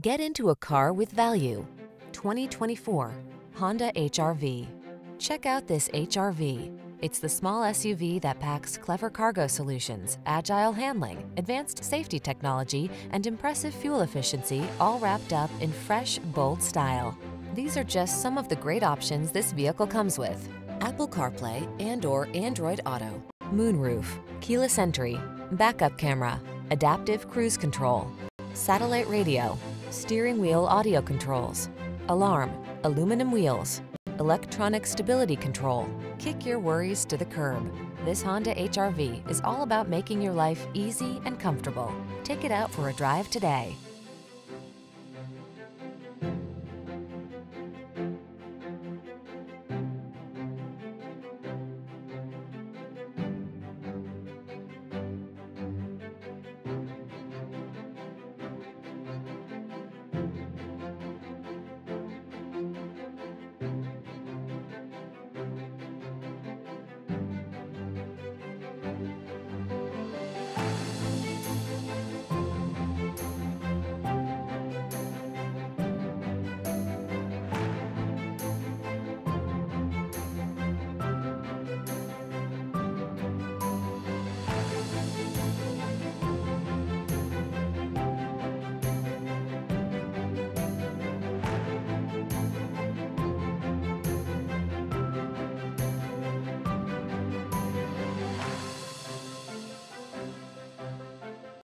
Get into a car with value. 2024 Honda HRV. Check out this HRV. It's the small SUV that packs clever cargo solutions, agile handling, advanced safety technology, and impressive fuel efficiency all wrapped up in fresh, bold style. These are just some of the great options this vehicle comes with. Apple CarPlay and or Android Auto, moonroof, keyless entry, backup camera, adaptive cruise control, satellite radio, steering wheel audio controls, alarm, aluminum wheels, electronic stability control. Kick your worries to the curb. This Honda HRV is all about making your life easy and comfortable. Take it out for a drive today.